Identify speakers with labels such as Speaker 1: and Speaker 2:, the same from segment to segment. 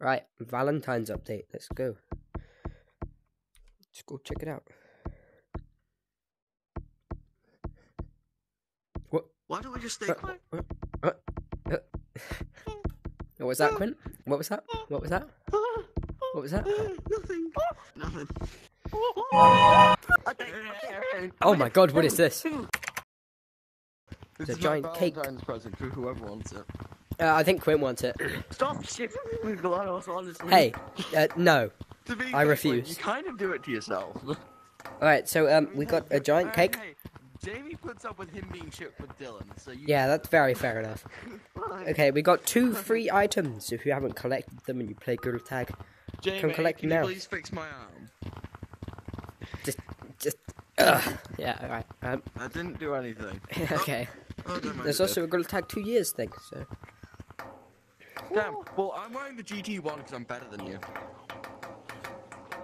Speaker 1: Right, Valentine's update. Let's go. Let's go check it out. What?
Speaker 2: Why don't we just stay
Speaker 1: What?
Speaker 2: quiet?
Speaker 1: What? What? Uh, uh, uh. What was that, Quint? What was that? What was that? What was that?
Speaker 2: Nothing. Nothing.
Speaker 1: Oh my god, what is this?
Speaker 2: This
Speaker 1: a
Speaker 2: is my
Speaker 1: giant cake.
Speaker 2: Valentine's present for whoever wants it.
Speaker 1: Uh, I think Quinn wants it.
Speaker 2: Stop shifting with GLaDOS, honestly.
Speaker 1: Hey, uh, no.
Speaker 2: To be
Speaker 1: I
Speaker 2: fair,
Speaker 1: refuse.
Speaker 2: You kind of do it to yourself.
Speaker 1: Alright, so um, we got a giant cake.
Speaker 2: hey, Jamie puts up with him being shipped with Dylan, so you.
Speaker 1: Yeah, that's very fair enough.
Speaker 2: Fine.
Speaker 1: Okay, we got two free items. If you haven't collected them and you play Gorilla Tag,
Speaker 2: Jamie,
Speaker 1: come collect
Speaker 2: can
Speaker 1: now.
Speaker 2: you please fix my arm?
Speaker 1: just, just, ugh. Yeah, alright. Um,
Speaker 2: I didn't do anything.
Speaker 1: okay.
Speaker 2: Oh, never mind,
Speaker 1: There's also a Gorilla Tag two years thing, so.
Speaker 2: Did. Damn. Well, I'm wearing the GT one because I'm better than you.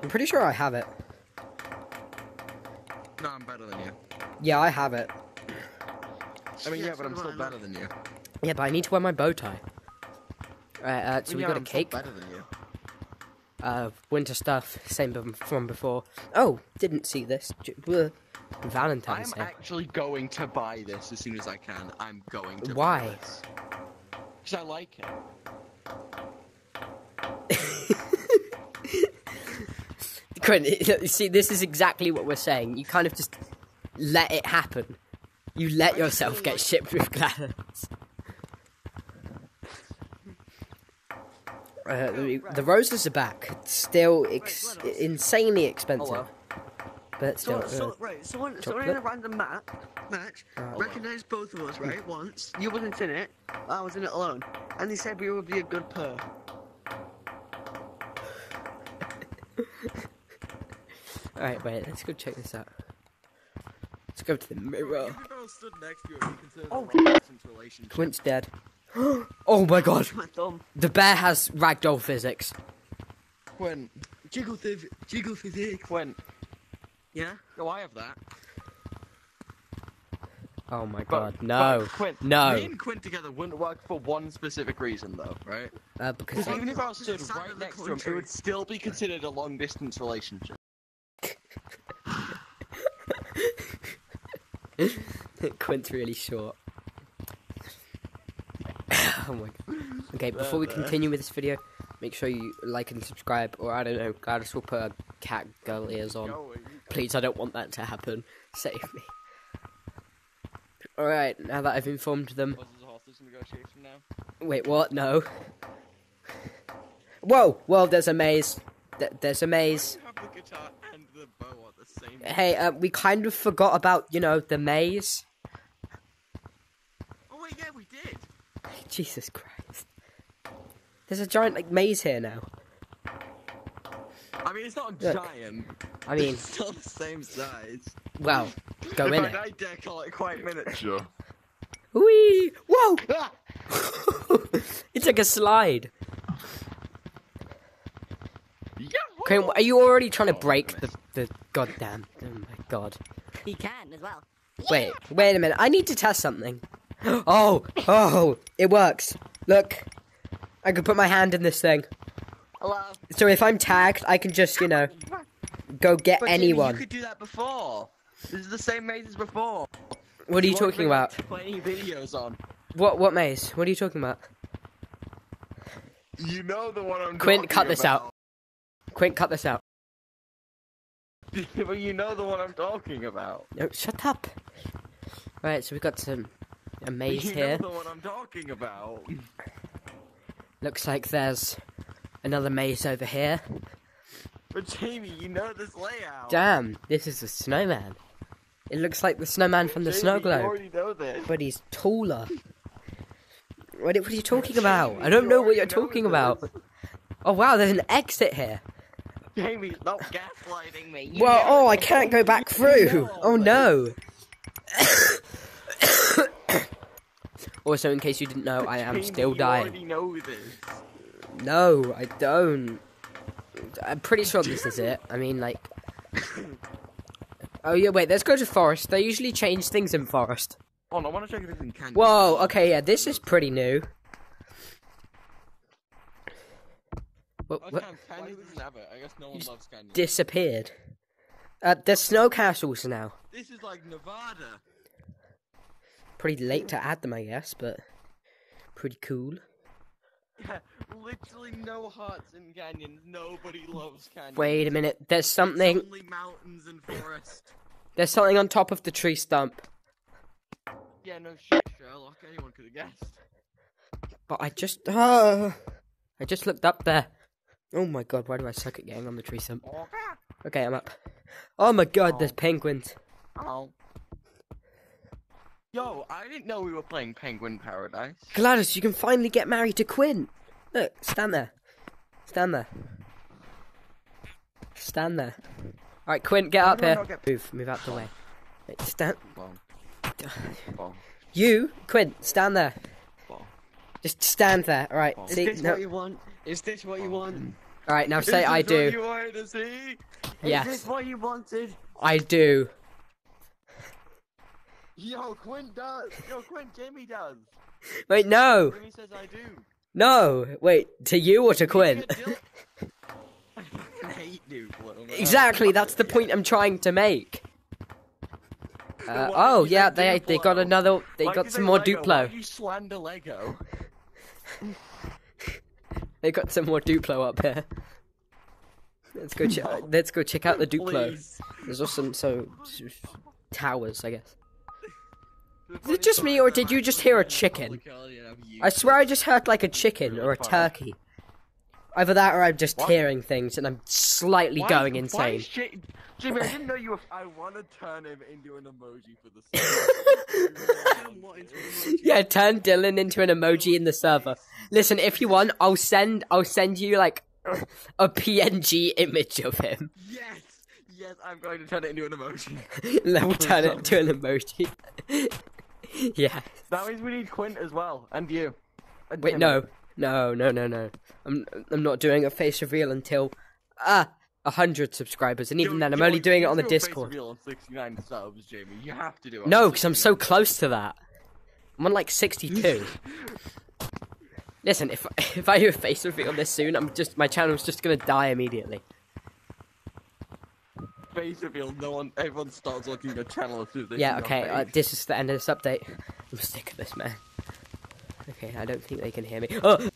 Speaker 1: I'm pretty sure I have it.
Speaker 2: No, I'm better than you.
Speaker 1: Yeah, I have it.
Speaker 2: I mean, yeah, but I'm still better than you.
Speaker 1: Yeah, but I need to wear my bow tie. Alright, uh, so we
Speaker 2: yeah,
Speaker 1: got a
Speaker 2: I'm still
Speaker 1: cake.
Speaker 2: better than you.
Speaker 1: Uh, winter stuff, same bum- from before. Oh, didn't see this. J- bleh.
Speaker 2: I'm
Speaker 1: Valentine's Day.
Speaker 2: actually going to buy this as soon as I can. I'm going to.
Speaker 1: Why?
Speaker 2: Because I like it.
Speaker 1: Quinn, see, this is exactly what we're saying. You kind of just let it happen. You let yourself get shipped with GLaDOS. Uh, the, the roses are back. Still ex-
Speaker 3: Wait, what else?
Speaker 1: insanely expensive.
Speaker 2: Hello.
Speaker 1: But still,
Speaker 3: So, so,
Speaker 1: uh,
Speaker 3: right, someone, someone
Speaker 1: chocolate?
Speaker 3: in a random match, match
Speaker 1: Uh,
Speaker 3: recognized both of us, right? Once you wasn't in it, I was in it alone, and they said we would be a good pair.
Speaker 1: Alright, wait, let's go check this out. Let's go to the mirror.
Speaker 2: If I was stood next to you, it'd be considered
Speaker 3: Oh.
Speaker 2: a long distance relationship.
Speaker 1: Quint's dead. oh my god!
Speaker 3: My thumb.
Speaker 1: The bear has ragdoll physics.
Speaker 2: Quinn,
Speaker 3: Jiggle, thiv- jiggle physique.
Speaker 2: Quinn,
Speaker 3: Yeah.
Speaker 2: oh, I have that.
Speaker 1: Oh my
Speaker 2: But-
Speaker 1: god, no.
Speaker 2: but Quinn,
Speaker 1: No.
Speaker 2: Me and Quinn together wouldn't work for one specific reason, though, right?
Speaker 1: Uh, because
Speaker 2: Because even if I was stood right next to him, it would still be considered a long distance relationship.
Speaker 1: Quint's really short. oh my god. Okay, before we continue with this video, make sure you like and subscribe, or I don't know, Gladys will put a cat girl ears on. Please, I don't want that to happen. Save me. Alright, now that I've informed them.
Speaker 2: Was this a hostage negotiation now?
Speaker 1: Wait, what? No. Whoa! Well, there's a maze. Th- There's a maze.
Speaker 2: Same.
Speaker 1: Hey, uh, we kind of forgot about, you know, the maze.
Speaker 2: Oh wait, yeah, we did.
Speaker 1: Jesus Christ. There's a giant, like, maze here now.
Speaker 2: I mean, it's not
Speaker 1: Look.
Speaker 2: giant.
Speaker 1: I mean,
Speaker 2: it's still the same size.
Speaker 1: well, go
Speaker 2: in
Speaker 1: in
Speaker 2: fact,
Speaker 1: it.
Speaker 2: I dare call it quite miniature.
Speaker 1: Whee! Whoa! It's like a slide.
Speaker 2: Yeah.
Speaker 1: Okay, are you already trying to break the, the goddamn? Oh my god!
Speaker 4: He can as well.
Speaker 1: Wait, wait a minute. I need to test something. Oh, oh, it works. Look, I can put my hand in this thing.
Speaker 3: Hello.
Speaker 1: So if I'm tagged, I can just, you know, go get
Speaker 2: But Jamie,
Speaker 1: anyone.
Speaker 2: you could do that before. This is the same maze as before.
Speaker 1: What are you
Speaker 2: won't
Speaker 1: talking about?
Speaker 2: Twenty videos on.
Speaker 1: What what maze? What are you talking about?
Speaker 2: You know the one I'm
Speaker 1: Quint,
Speaker 2: talking
Speaker 1: cut this
Speaker 2: about.
Speaker 1: out. Quick, cut this out.
Speaker 2: but you know the one I'm talking about.
Speaker 1: No, shut up. Right, so we've got some a maze
Speaker 2: you
Speaker 1: here.
Speaker 2: know the one I'm talking about.
Speaker 1: Looks like there's another maze over here.
Speaker 2: But Jamie, you know this layout.
Speaker 1: Damn, this is a snowman. It looks like the snowman from the
Speaker 2: Jamie,
Speaker 1: snow
Speaker 2: You
Speaker 1: globe,
Speaker 2: already know this.
Speaker 1: but he's taller. What, what are you talking about? I don't know what you're talking about. Oh wow, there's an exit here.
Speaker 2: Jamie, stop gaslighting me. You
Speaker 1: Well, oh, I can't go back through. Oh no. also, in case you didn't know, I am
Speaker 2: Jamie,
Speaker 1: still dying.
Speaker 2: already know this.
Speaker 1: No, I don't. I'm pretty sure this is it. I mean, like. Oh yeah, wait. Let's go to forest. They usually change things in forest.
Speaker 2: Oh, I want to check if it's in Candy.
Speaker 1: Whoa. Okay, yeah. This is pretty new. What, what?
Speaker 2: Cam, Canyons doesn't have it. I guess no one loves Canyons.
Speaker 1: Disappeared. Uh, there's snow castles now.
Speaker 2: This is like Nevada.
Speaker 1: Pretty late to add them, I guess, but pretty cool.
Speaker 2: Yeah, literally no hearts in Canyons. Nobody loves Canyons.
Speaker 1: Wait a minute. There's
Speaker 2: It's
Speaker 1: something.
Speaker 2: only mountains and forest.
Speaker 1: There's something on top of the tree stump.
Speaker 2: yeah, no shit, Sherlock. Anyone could have guessed.
Speaker 1: But I just. Uh, I just looked up there. Oh my god, why do I suck at getting on the tree stump? Okay, I'm up. Oh my god, there's penguins.
Speaker 2: Oh. Yo, I didn't know we were playing Penguin Paradise.
Speaker 1: Gladys, you can finally get married to Quinn. Look, stand there. Stand there. Stand there. Alright, Quinn, get up here.
Speaker 2: not get-
Speaker 1: Move, move out the way. Wait, stand.
Speaker 2: Bomb. Bomb.
Speaker 1: You, Quinn, stand there.
Speaker 2: Bomb.
Speaker 1: Just stand there. Alright,
Speaker 3: Is
Speaker 1: see?
Speaker 3: this
Speaker 1: No.
Speaker 3: What you want? Is this what you want?
Speaker 1: Alright, now say I
Speaker 2: this what
Speaker 1: do.
Speaker 2: you wanted to see?
Speaker 3: Is
Speaker 1: Yes,
Speaker 3: this what you wanted?
Speaker 1: I do.
Speaker 2: Yo, Quinn does. Yo, Quinn, Jamie does.
Speaker 1: Wait, no.
Speaker 2: Jamie says I do.
Speaker 1: No. Wait, to you or to Quinn?
Speaker 2: Get Jill- I hate you.
Speaker 1: Exactly, that's the point I'm trying to make. Uh, oh yeah,
Speaker 2: say
Speaker 1: they they got another. They
Speaker 2: Why
Speaker 1: got some
Speaker 2: they
Speaker 1: more
Speaker 2: Lego?
Speaker 1: Duplo.
Speaker 2: did you slander Lego?
Speaker 1: They got some more Duplo up here. Let's go.
Speaker 2: No.
Speaker 1: Let's go check out the Duplo.
Speaker 2: Please.
Speaker 1: There's also some so, towers, I guess.
Speaker 2: Is
Speaker 1: it just me, or did you just hear a chicken?
Speaker 2: public earlier and I'm
Speaker 1: swear I just heard like a chicken or a turkey. Either that or I'm just
Speaker 2: What?
Speaker 1: hearing things and I'm slightly
Speaker 2: Why-
Speaker 1: going
Speaker 2: why
Speaker 1: insane.
Speaker 2: Jimmy, I didn't know you were. I want to turn him into an emoji for the.
Speaker 3: Turn what into an emoji?
Speaker 1: Yeah, turn Dylan into an emoji in the server. Listen, if you want, I'll send I'll send you like a PNG image of him.
Speaker 2: yes, yes, I'm going to turn it into an emoji.
Speaker 1: then we'll turn it into an emoji. yeah.
Speaker 2: That means we need Quint as well, and you. And
Speaker 1: Wait, no, no, no, no, no. I'm I'm not doing a face reveal until ah a hundred subscribers, and even then, I'm only doing it on the
Speaker 2: a face
Speaker 1: Discord.
Speaker 2: reveal on 69 subs, Jamie. You have to do it.
Speaker 1: No, because I'm so close to that. I'm on like 62. Listen, if if I do a face reveal this soon, I'm just my channel's just gonna die immediately.
Speaker 2: Face reveal. No one, everyone starts looking at channel as soon as they
Speaker 1: Yeah, okay, uh, this is the end of this update. I'm sick of this, man. Okay, I don't think they can hear me. Oh,